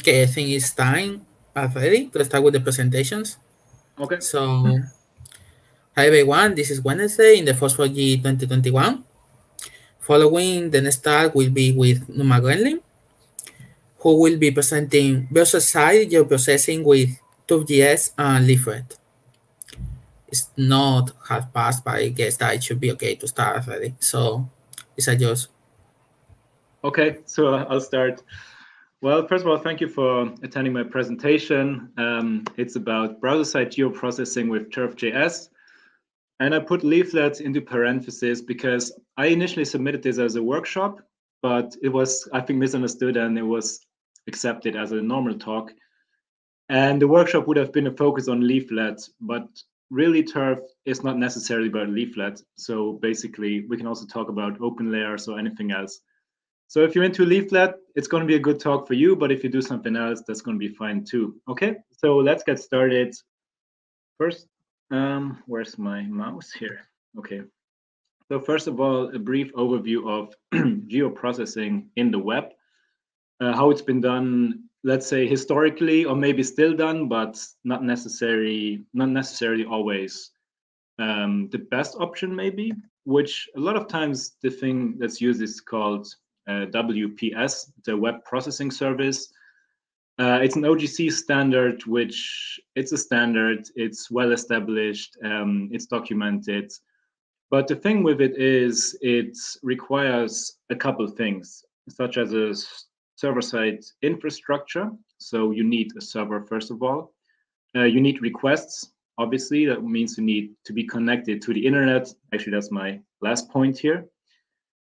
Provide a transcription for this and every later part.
Okay, I think it's time already to start with the presentations. Okay. So, hi everyone, this is Wednesday in the FOSS4G 2021. Following the next talk will be with Numa Gremling, who will be presenting browser-side geoprocessing with TurfJS and Leaflet. It's not half past, but I guess that it should be okay to start already. So, it's a yours. Okay, so I'll start. Well, first of all, thank you for attending my presentation. Um, it's about browser-side geoprocessing with TurfJS. And I put leaflets into parentheses because I initially submitted this as a workshop, but it was, I think, misunderstood and it was accepted as a normal talk. And the workshop would have been a focus on leaflets, but really turf is not necessarily about leaflets. So basically, we can also talk about open layers or anything else. So if you're into leaflet, it's going to be a good talk for you. But if you do something else, that's going to be fine too. Okay, so let's get started. First, um, where's my mouse here? Okay. So first of all, a brief overview of geoprocessing in the web, uh, how it's been done, let's say historically, or maybe still done, but not necessarily, not necessarily always um, the best option, maybe. Which a lot of times the thing that's used is called WPS, the Web Processing Service. Uh, it's an OGC standard, which it's a standard, it's well established, um, it's documented. But the thing with it is it requires a couple things, such as a server-side infrastructure. So you need a server, first of all. Uh, you need requests, obviously. That means you need to be connected to the internet. Actually, that's my last point here.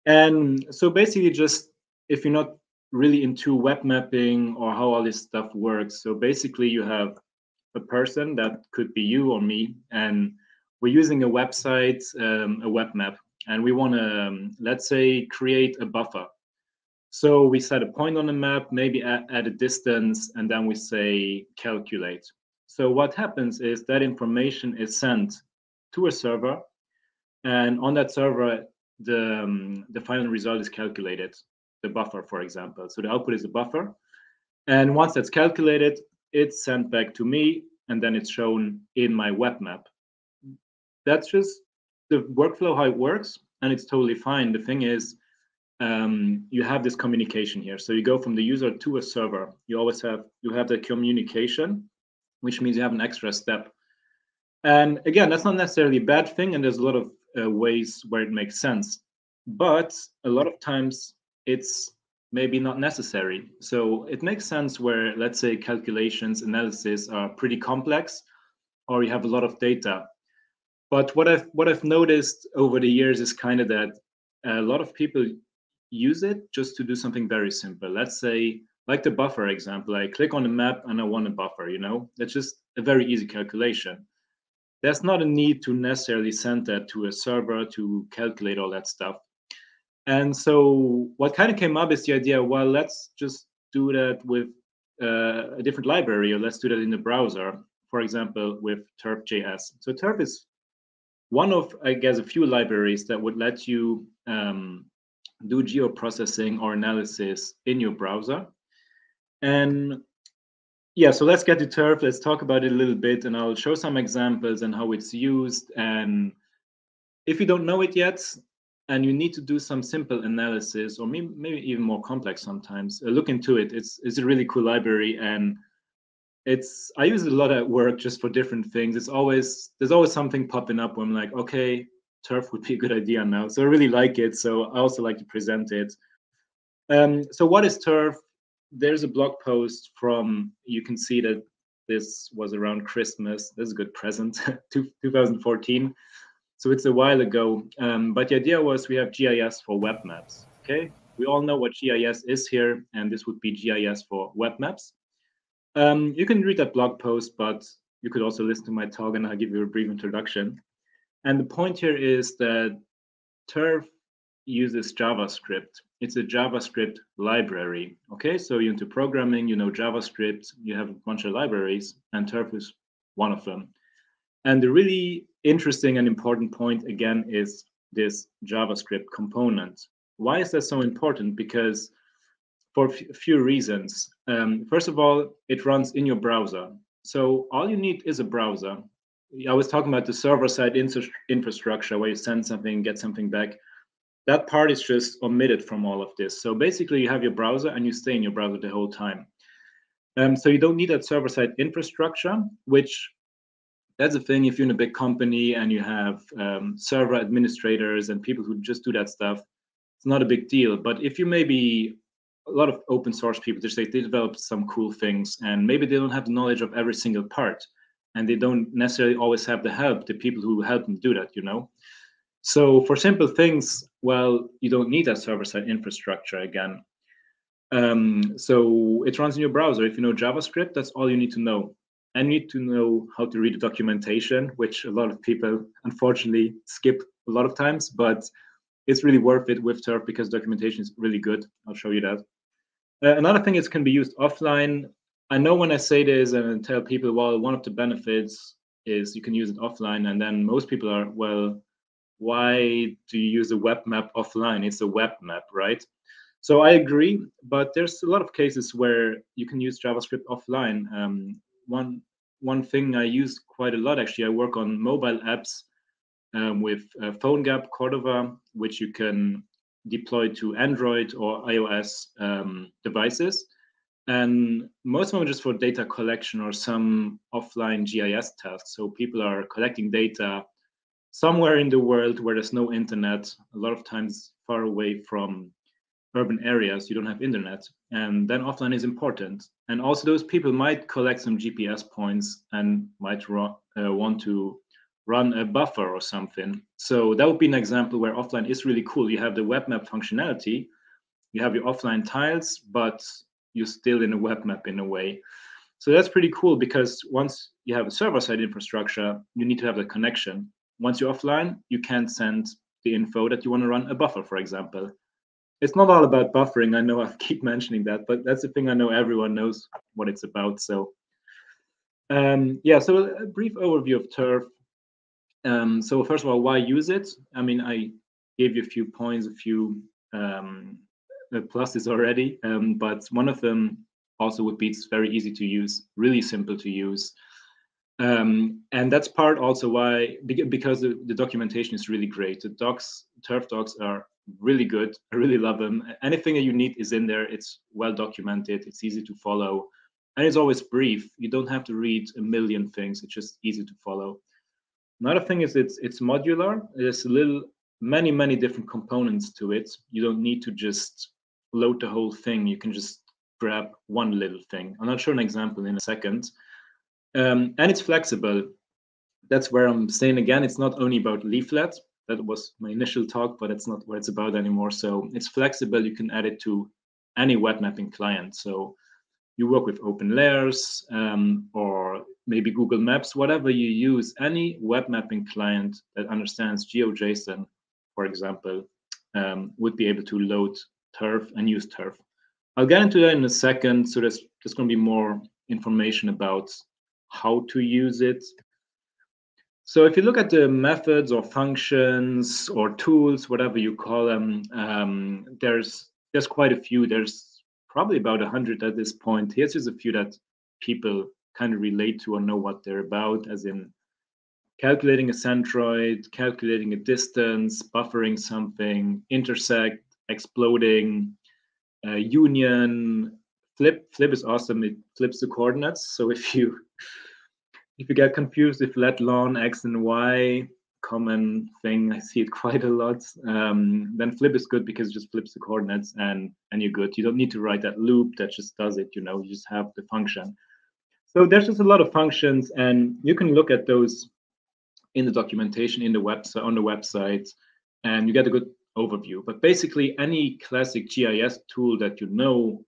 And so basically, just if you're not really into web mapping or how all this stuff works, so basically, you have a person that could be you or me, and we're using a website, um, a web map, and we want to, um, let's say, create a buffer. So we set a point on the map, maybe at, at a distance, and then we say calculate. So what happens is that information is sent to a server, and on that server, the, um, the final result is calculated, the buffer, for example. So the output is a buffer. And once that's calculated, it's sent back to me, and then it's shown in my web map. That's just the workflow, how it works, and it's totally fine. The thing is, um, you have this communication here. So you go from the user to a server. You always have you have the communication, which means you have an extra step. And again, that's not necessarily a bad thing, and there's a lot of uh, ways where it makes sense. But a lot of times it's maybe not necessary. So it makes sense where, let's say, calculations, analysis are pretty complex, or you have a lot of data. But what I've what I've noticed over the years is kind of that a lot of people use it just to do something very simple. Let's say, like the buffer example, I click on a map and I want a buffer. You know, that's just a very easy calculation there's not a need to necessarily send that to a server to calculate all that stuff. And so what kind of came up is the idea, well, let's just do that with uh, a different library, or let's do that in the browser, for example, with TurfJS. So Turf is one of, I guess, a few libraries that would let you um, do geoprocessing or analysis in your browser. And yeah, so let's get to turf. Let's talk about it a little bit, and I'll show some examples and how it's used. And if you don't know it yet, and you need to do some simple analysis, or maybe, maybe even more complex sometimes, uh, look into it. It's it's a really cool library, and it's I use it a lot at work just for different things. It's always there's always something popping up where I'm like, okay, turf would be a good idea now. So I really like it. So I also like to present it. Um, so what is turf? There's a blog post from you can see that this was around christmas. This is a good present 2014 so it's a while ago. Um, but the idea was we have gis for web maps okay? We all know what gis is here and this would be gis for web maps. Um, you can read that blog post but you could also listen to my talk and i'll give you a brief introduction. And the point here is that turf uses JavaScript. It's a JavaScript library. Okay, so you're into programming, you know JavaScript, you have a bunch of libraries, and Turf is one of them. And the really interesting and important point again is this JavaScript component. Why is that so important? Because for a few reasons. Um, first of all, it runs in your browser. So all you need is a browser. I was talking about the server side infrastructure where you send something, get something back. That part is just omitted from all of this. So basically, you have your browser and you stay in your browser the whole time. Um, so you don't need that server side infrastructure, which that's the thing. If you're in a big company and you have um, server administrators and people who just do that stuff, it's not a big deal. But if you maybe a lot of open source people just say they develop some cool things and maybe they don't have the knowledge of every single part and they don't necessarily always have the help the people who help them do that you know so for simple things well you don't need that server side infrastructure again. Um, so it runs in your browser. If you know javascript that's all you need to know. And you need to know how to read the documentation which a lot of people unfortunately skip a lot of times but it's really worth it with turf because documentation is really good. I'll show you that. Uh, another thing is can be used offline. I know when I say this and tell people, well, one of the benefits is you can use it offline, and then most people are, well, why do you use a web map offline? It's a web map, right? So I agree, but there's a lot of cases where you can use JavaScript offline. Um, one one thing I use quite a lot actually, I work on mobile apps um, with uh, PhoneGap Cordova, which you can deploy to Android or iOS um, devices. And most of them are just for data collection or some offline GIS tasks. So people are collecting data somewhere in the world where there's no internet, a lot of times far away from urban areas, you don't have internet. And then offline is important. And also, those people might collect some GPS points and might uh, want to run a buffer or something. So that would be an example where offline is really cool. You have the web map functionality, you have your offline tiles, but you're still in a web map in a way. So that's pretty cool because once you have a server side infrastructure, you need to have the connection. Once you're offline, you can't send the info that you want to run a buffer, for example. It's not all about buffering. I know I keep mentioning that, but that's the thing I know everyone knows what it's about. So um, yeah, so a brief overview of Turf. Um, so first of all, why use it? I mean, I gave you a few points, a few um, uh, pluses already, um, but one of them also would be it's very easy to use, really simple to use. Um, and that's part also why, because the, the, documentation is really great. The docs, turf docs are really good. I really love them. Anything that you need is in there. It's well documented. It's easy to follow. And it's always brief. You don't have to read a million things. It's just easy to follow. Another thing is it's it's modular. There's a little many many different components to it. You don't need to just load the whole thing. You can just grab one little thing. i'll sure an example in a second. Um, and it's flexible. That's where I'm saying again. It's not only about leaflet. That was my initial talk, but it's not what it's about anymore. So it's flexible. You can add it to any web mapping client. So you work with OpenLayers um, or maybe Google Maps, whatever you use, any web mapping client that understands GeoJSON, for example, um, would be able to load Turf and use Turf. I'll get into that in a second. So there's, there's going to be more information about how to use it. So if you look at the methods or functions or tools, whatever you call them, um, there's there's quite a few. There's probably about a hundred at this point. Here's just a few that people kind of relate to or know what they're about, as in calculating a centroid, calculating a distance, buffering something, intersect, exploding, uh, union, flip. Flip is awesome. It flips the coordinates. So if you if you get confused with lat lon x and y, common thing, I see it quite a lot. Um, then flip is good because it just flips the coordinates and and you're good. You don't need to write that loop that just does it. You know, you just have the function. So there's just a lot of functions, and you can look at those in the documentation in the website on the website, and you get a good overview. But basically, any classic GIS tool that you know,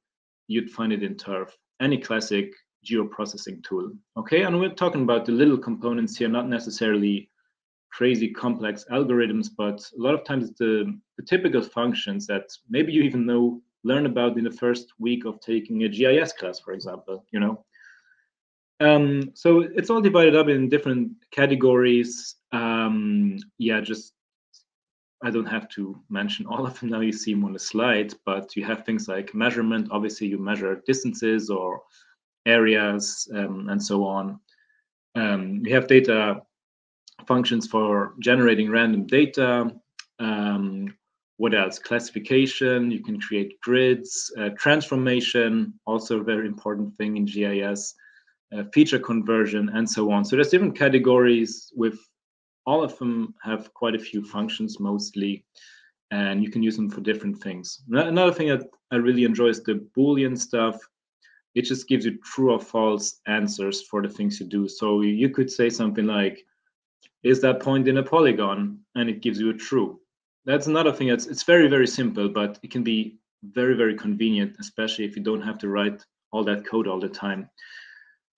you'd find it in Turf. Any classic geoprocessing tool. Okay, and we're talking about the little components here, not necessarily crazy complex algorithms, but a lot of times the, the typical functions that maybe you even know learn about in the first week of taking a GIS class, for example. You know, um, so it's all divided up in different categories. Um, yeah, just I don't have to mention all of them now. You see them on the slide, but you have things like measurement. Obviously, you measure distances or areas um, and so on. Um, you have data functions for generating random data. Um, what else? Classification. You can create grids. Uh, transformation, also a very important thing in GIS. Uh, feature conversion, and so on. So there's different categories with all of them have quite a few functions mostly, and you can use them for different things. Another thing that I really enjoy is the Boolean stuff. It just gives you true or false answers for the things you do. So you could say something like, is that point in a polygon? And it gives you a true. That's another thing that's it's very, very simple, but it can be very, very convenient, especially if you don't have to write all that code all the time.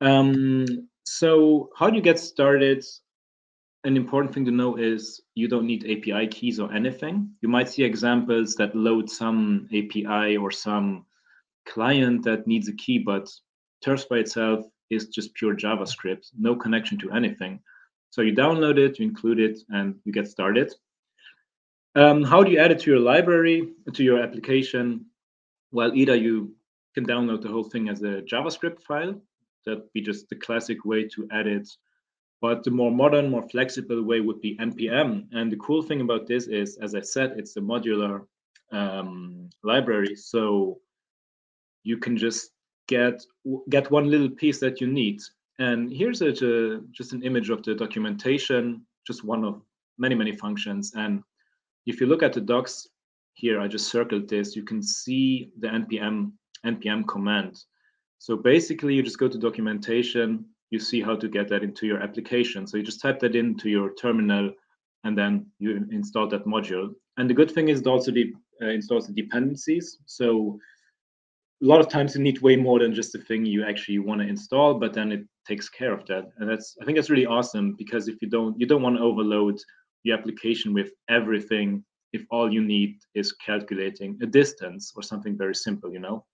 Um, so how do you get started? an important thing to know is you don't need API keys or anything. You might see examples that load some API or some client that needs a key, but Turf's by itself is just pure JavaScript, no connection to anything. So you download it, you include it, and you get started. Um, how do you add it to your library, to your application? Well, either you can download the whole thing as a JavaScript file. That'd be just the classic way to add it but the more modern, more flexible way would be NPM. And the cool thing about this is, as I said, it's a modular um, library. So you can just get get one little piece that you need. And here's a, just an image of the documentation, just one of many, many functions. And if you look at the docs here, I just circled this, you can see the npm npm command. So basically, you just go to documentation, you see how to get that into your application. So you just type that into your terminal and then you install that module. And the good thing is it also de uh, installs the dependencies. So a lot of times you need way more than just the thing you actually want to install, but then it takes care of that. And that's I think that's really awesome because if you don't you don't want to overload your application with everything if all you need is calculating a distance or something very simple, you know.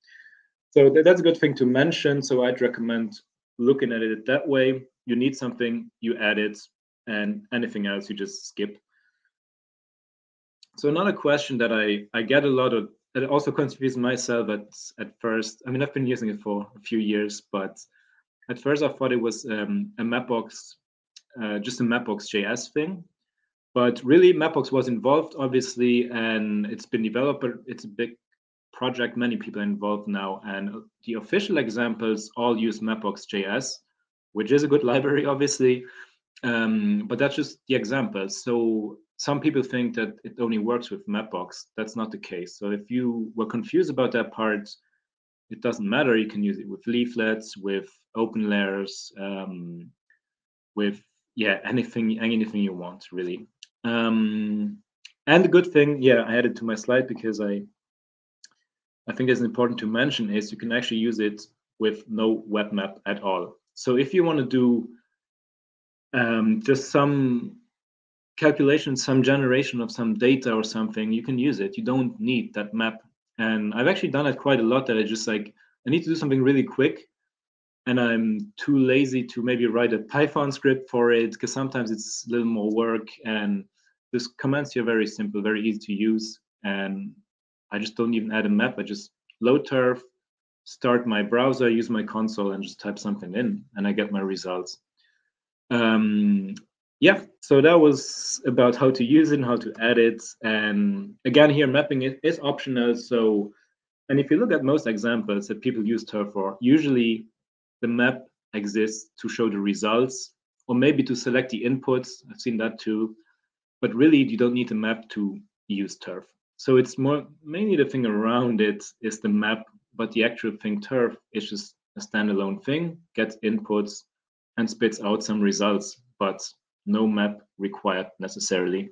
So that's a good thing to mention. So I'd recommend looking at it that way. You need something, you add it, and anything else you just skip. So another question that I I get a lot of that also confused myself at at first. I mean, I've been using it for a few years, but at first I thought it was um, a Mapbox, uh, just a Mapbox JS thing. But really, Mapbox was involved, obviously, and it's been developed. But it's a big project, many people involved now, and the official examples all use Mapbox JS, which is a good library, obviously, um, but that's just the examples. So some people think that it only works with Mapbox. That's not the case. So if you were confused about that part, it doesn't matter. You can use it with leaflets, with open layers, um, with yeah, anything anything you want really. Um, and the good thing, yeah, I added to my slide because I I think it's important to mention is you can actually use it with no web map at all. So if you want to do um, just some calculation, some generation of some data or something, you can use it. You don't need that map. And I've actually done it quite a lot that I just like, I need to do something really quick and I'm too lazy to maybe write a Python script for it because sometimes it's a little more work and this commands here very simple, very easy to use. And I just don't even add a map. I just load turf, start my browser, use my console, and just type something in, and I get my results. Um, yeah, so that was about how to use it and how to add it. And again, here mapping is optional. So, and if you look at most examples that people use TURF for, usually the map exists to show the results or maybe to select the inputs. I've seen that too. But really, you don't need a map to use turf. So it's more mainly the thing around it is the map, but the actual thing turf is just a standalone thing, gets inputs and spits out some results, but no map required necessarily.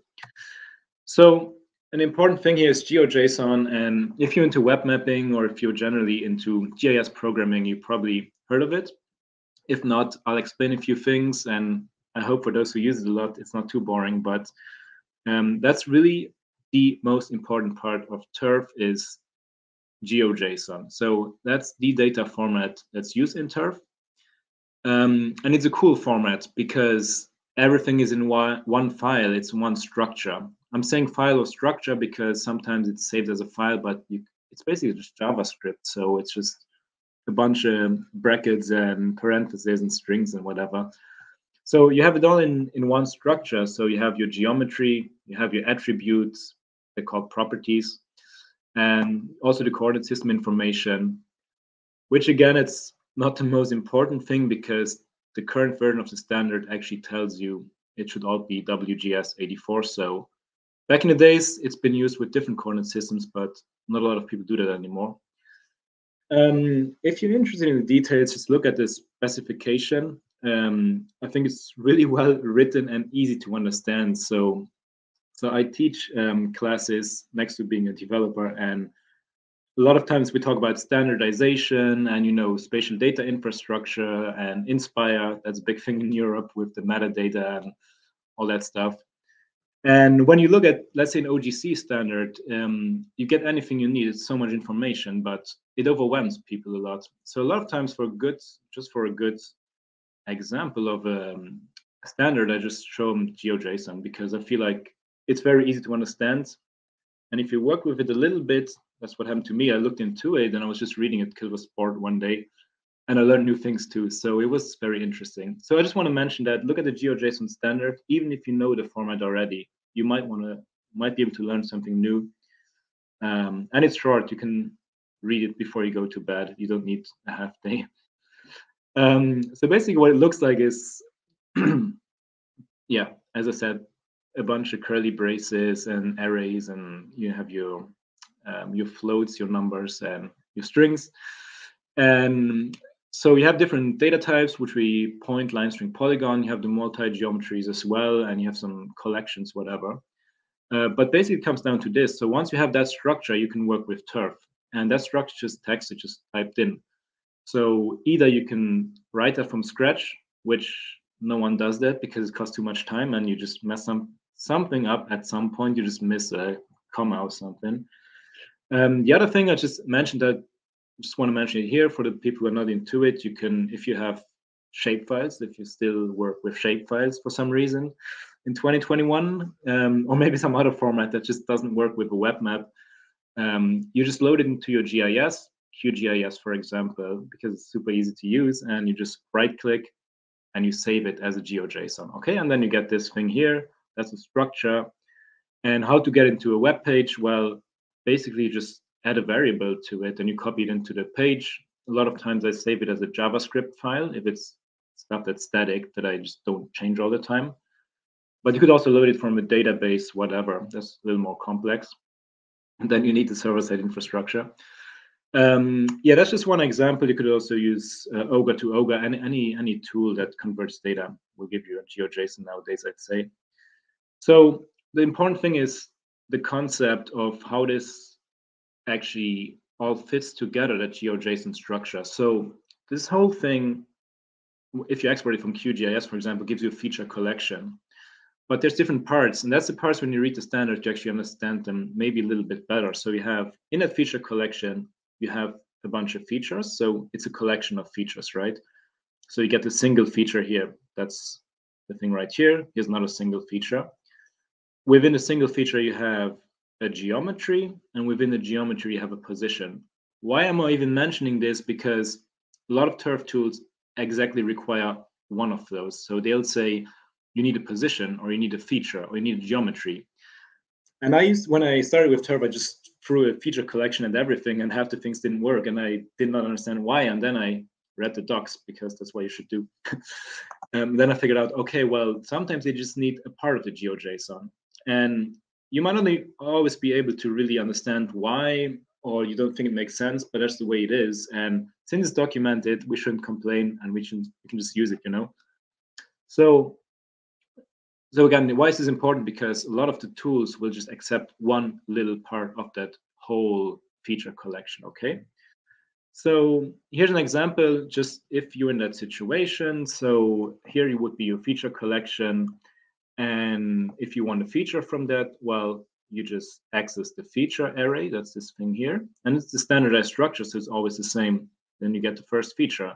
So an important thing here is GeoJSON. And if you're into web mapping or if you're generally into GIS programming, you probably heard of it. If not, I'll explain a few things. And I hope for those who use it a lot, it's not too boring. But um, that's really the most important part of TURF is GeoJSON. So that's the data format that's used in TURF. Um, and it's a cool format because everything is in one, one file, it's one structure. I'm saying file or structure because sometimes it's saved as a file, but you, it's basically just JavaScript. So it's just a bunch of brackets and parentheses and strings and whatever. So you have it all in, in one structure. So you have your geometry, you have your attributes, they're called properties, and also the coordinate system information, which again, it's not the most important thing because the current version of the standard actually tells you it should all be WGS 84. So back in the days, it's been used with different coordinate systems, but not a lot of people do that anymore. Um, if you're interested in the details, just look at the specification. Um, I think it's really well written and easy to understand. So, so I teach um, classes next to being a developer, and a lot of times we talk about standardization and you know spatial data infrastructure and Inspire. That's a big thing in Europe with the metadata and all that stuff. And when you look at, let's say, an OGC standard, um, you get anything you need. It's so much information, but it overwhelms people a lot. So a lot of times, for good, just for a good example of um, a standard, I just show them GeoJSON because I feel like it's very easy to understand. And if you work with it a little bit, that's what happened to me. I looked into it and I was just reading it because it was sport one day, and I learned new things too. So it was very interesting. So I just want to mention that look at the GeoJSON standard. Even if you know the format already, you might want to might be able to learn something new. Um, and it's short. You can read it before you go to bed. You don't need a half day. Um, so basically, what it looks like is, yeah, as I said, a bunch of curly braces and arrays, and you have your um, your floats, your numbers, and your strings. And so you have different data types, which we point, line, string, polygon. You have the multi-geometries as well, and you have some collections, whatever. Uh, but basically, it comes down to this. So once you have that structure, you can work with turf. And that structure is text that's just typed in. So either you can write that from scratch, which no one does that because it costs too much time and you just mess some, something up at some point. You just miss a comma or something. Um, the other thing I just mentioned I just want to mention it here for the people who are not into it, you can, if you have shape files, if you still work with shape files for some reason in 2021, um, or maybe some other format that just doesn't work with a web map, um, you just load it into your GIS, QGIS, for example, because it's super easy to use, and you just right click and you save it as a GeoJSON. Okay, and then you get this thing here. That's a structure. And how to get into a web page? Well, basically you just add a variable to it and you copy it into the page. A lot of times I save it as a JavaScript file if it's stuff that's static that I just don't change all the time. But you could also load it from a database, whatever. That's a little more complex. And then you need the server-side infrastructure. Um, yeah, that's just one example. You could also use uh, ogr2ogr. Any, any any tool that converts data will give you a GeoJSON nowadays, I'd say. So the important thing is the concept of how this actually all fits together, that GeoJSON structure. So this whole thing, if you export it from QGIS, for example, gives you a feature collection. But there's different parts, and that's the parts when you read the standards, you actually understand them maybe a little bit better. So you have in that feature collection, you have a bunch of features. So it's a collection of features, right? So you get a single feature here. That's the thing right here. Here's not a single feature within a single feature, you have a geometry, and within the geometry, you have a position. Why am I even mentioning this? Because a lot of turf tools exactly require one of those. So they'll say you need a position, or you need a feature, or you need a geometry. And I used when I started with turf, I just threw a feature collection and everything, and half the things didn't work, and I did not understand why. And then I read the docs because that's what you should do. um, then I figured out, okay, well, sometimes they just need a part of the GeoJSON. And you might not always be able to really understand why, or you don't think it makes sense, but that's the way it is. And since it's documented, we shouldn't complain and we, should, we can just use it, you know? So, so again, why is this important? Because a lot of the tools will just accept one little part of that whole feature collection, okay? So here's an example, just if you're in that situation. So here you would be your feature collection. And if you want a feature from that, well, you just access the feature array. That's this thing here. And it's the standardized structure, so it's always the same. Then you get the first feature.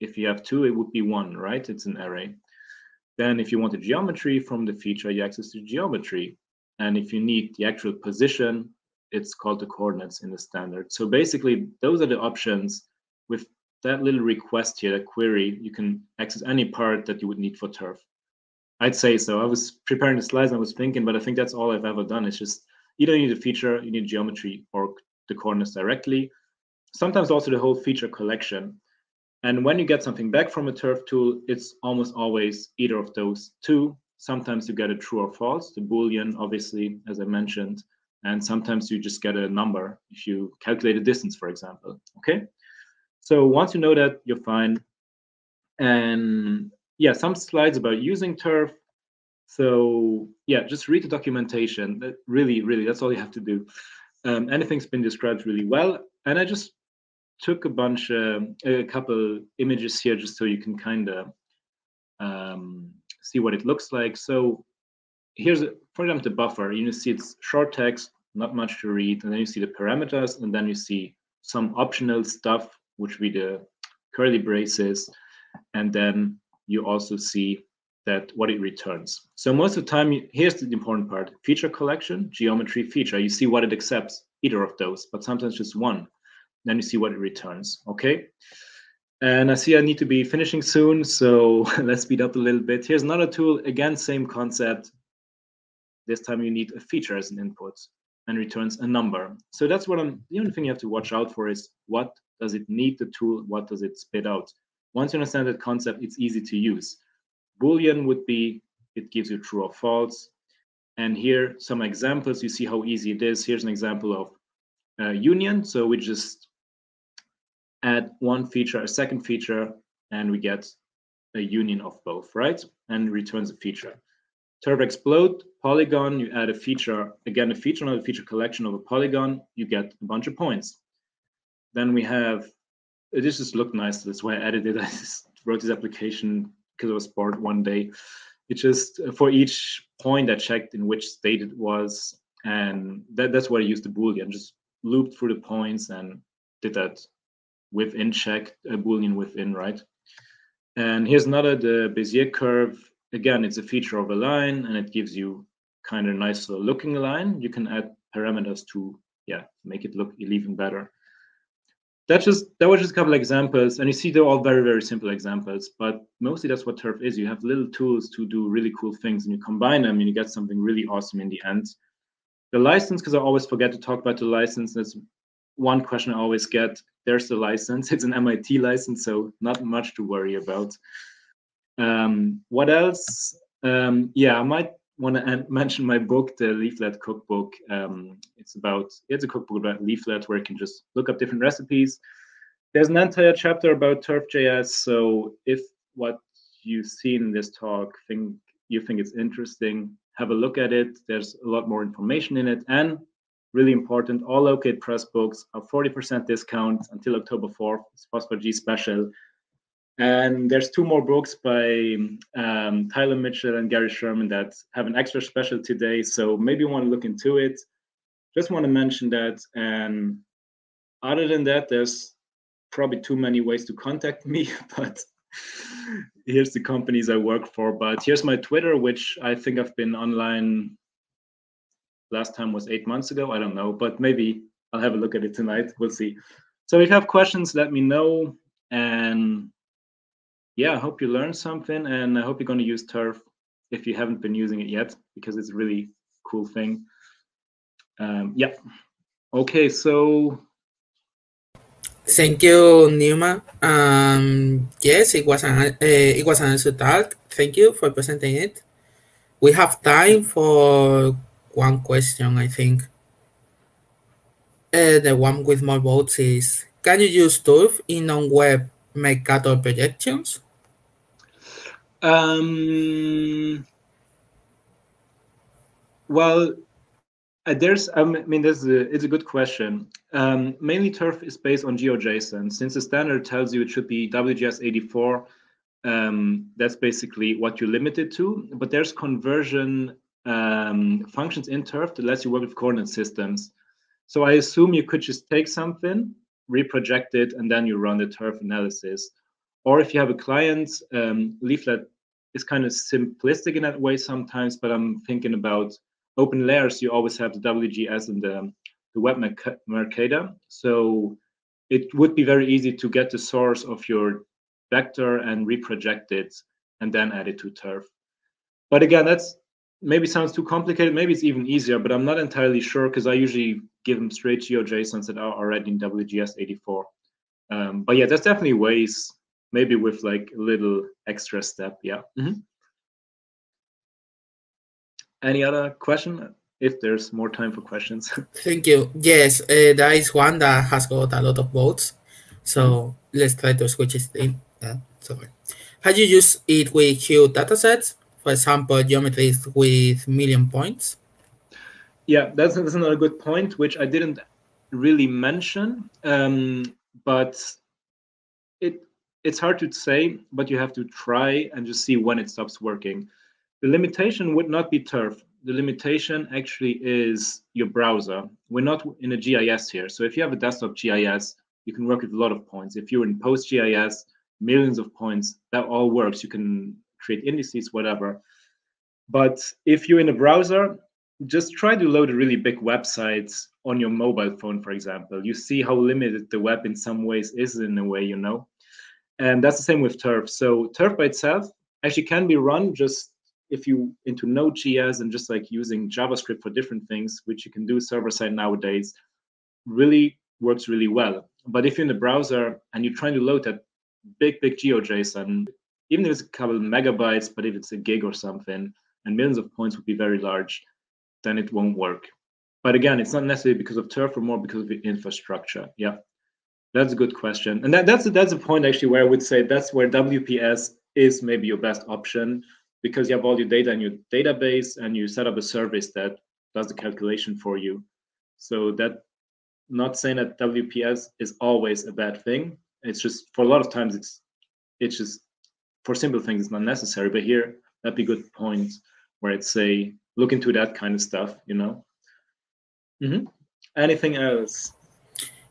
If you have two, it would be one, right? It's an array. Then if you want the geometry from the feature, you access the geometry. And if you need the actual position, it's called the coordinates in the standard. So basically, those are the options. With that little request here, that query, you can access any part that you would need for turf. I'd say so. I was preparing the slides, I was thinking, but I think that's all I've ever done. It's just either you need a feature, you need geometry, or the coordinates directly. Sometimes also the whole feature collection. And when you get something back from a turf tool, it's almost always either of those two. Sometimes you get a true or false, the Boolean, obviously, as I mentioned, and sometimes you just get a number if you calculate a distance, for example. Okay. So once you know that, you're fine. And yeah, some slides about using turf. So yeah, just read the documentation. That really, really, that's all you have to do. Um, anything's been described really well. And I just took a bunch, uh, a couple images here just so you can kind of um, see what it looks like. So here's, a, for example, the buffer. You see it's short text, not much to read, and then you see the parameters, and then you see some optional stuff, which would be the curly braces, and then you also see that what it returns. So most of the time, here's the important part: feature collection, geometry, feature. You see what it accepts, either of those, but sometimes just one. Then you see what it returns. Okay. And I see I need to be finishing soon, so let's speed up a little bit. Here's another tool, again, same concept. This time you need a feature as an input and returns a number. So that's what I'm, the only thing you have to watch out for is what does it need the tool, what does it spit out? Once you understand that concept, it's easy to use. Boolean would be, it gives you true or false. And here, some examples, you see how easy it is. Here's an example of uh, union. So we just add one feature, a second feature, and we get a union of both, right? And returns a feature. Turf explode, polygon, you add a feature, again, a feature, not a feature collection of a polygon, you get a bunch of points. Then we have, this just looked nice, that's why I added it. I just wrote this application because I was bored one day. It just, uh, for each point, I checked in which state it was, and that, that's where I used the Boolean, just looped through the points and did that within check, a Boolean within, right? And here's another, the Bezier curve. Again, it's a feature of a line and it gives you kind of nice looking line. You can add parameters to, yeah, make it look even better. That just that was just a couple examples, and you see they're all very very simple examples. But mostly that's what Turf is. You have little tools to do really cool things, and you combine them, and you get something really awesome in the end. The license, because I always forget to talk about the license. That's one question I always get there's the license. It's an MIT license, so not much to worry about. Um, what else? Um, yeah, I might want to mention my book, the Leaflet Cookbook. Um, it's about it's a cookbook about leaflet where you can just look up different recipes. There's an entire chapter about Turf.js. So if what you see in this talk think you think it's interesting, have a look at it. There's a lot more information in it, and really important. All Locate Press books are 40% discount until October 4th. It's FOSS4G special. And there's two more books by um, Tyler Mitchell and Gary Sherman that have an extra special today. So maybe you want to look into it. Just want to mention that. And other than that, there's probably too many ways to contact me, but here's the companies I work for. But here's my Twitter, which I think I've been online last time was eight months ago. I don't know, but maybe I'll have a look at it tonight. We'll see. So if you have questions, let me know. And yeah, I hope you learned something. And I hope you're going to use Turf if you haven't been using it yet, because it's a really cool thing. Um, yeah. Okay, so. Thank you, Numa. Um, yes, it was an uh, it was an answer talk. Thank you for presenting it. We have time for one question, I think. Uh, the one with more votes is, can you use Turf in on-web Mercator projections? Um, well, uh, there's, I mean, there's a, it's a good question. Um, mainly Turf is based on GeoJSON. Since the standard tells you it should be WGS 84, um, that's basically what you're limited to. But there's conversion um, functions in Turf that lets you work with coordinate systems. So I assume you could just take something, reproject it, and then you run the Turf analysis. Or if you have a client, um, Leaflet is kind of simplistic in that way sometimes, but I'm thinking about open layers. You always have the WGS and the, the web Mercator. So it would be very easy to get the source of your vector and reproject it and then add it to turf. But again, that's maybe sounds too complicated. Maybe it's even easier, but I'm not entirely sure because I usually give them straight GeoJSONs that are already in WGS 84. Um, but yeah, there's definitely ways, maybe with like a little extra step. Yeah. Mm -hmm. Any other question? If there's more time for questions. Thank you. Yes, uh, there is one that has got a lot of votes. So mm -hmm. let's try to switch it in. Uh, sorry. Have you use it with huge datasets? For example, geometries with million points? Yeah, that's, that's another good point, which I didn't really mention. Um, but it it's hard to say, but you have to try and just see when it stops working. The limitation would not be turf. The limitation actually is your browser. We're not in a GIS here. So if you have a desktop GIS, you can work with a lot of points. If you're in PostGIS, millions of points, that all works. You can create indices, whatever. But if you're in a browser, just try to load a really big website on your mobile phone, for example. You see how limited the web in some ways is in a way, you know. And that's the same with Turf. So Turf by itself actually can be run just if you into Node.js and just like using JavaScript for different things, which you can do server side nowadays, really works really well. But if you're in the browser and you're trying to load that big, big GeoJSON, even if it's a couple megabytes, but if it's a gig or something, and millions of points would be very large, then it won't work. But again, it's not necessarily because of turf or more because of the infrastructure. Yeah, that's a good question. And that, that's, that's a point actually where I would say that's where WPS is maybe your best option because you have all your data in your database and you set up a service that does the calculation for you. So that not saying that WPS is always a bad thing. It's just for a lot of times it's it's just for simple things it's not necessary. But here that'd be a good point where I'd say look into that kind of stuff, you know. Mm-hmm. Anything else?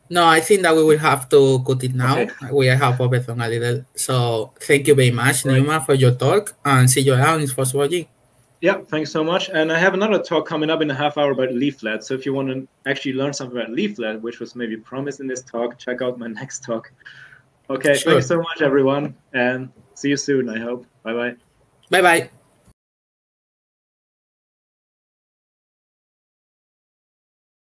No, I think that we will have to cut it now. Okay. We have overthrown a little. So thank you very much, right. Newman, for your talk and see you around in FOSS4G. Yeah, thanks so much. And I have another talk coming up in a half hour about Leaflet. So if you want to actually learn something about Leaflet, which was maybe promised in this talk, check out my next talk. Okay, sure. thanks so much, everyone. And see you soon, I hope. Bye bye. Bye bye.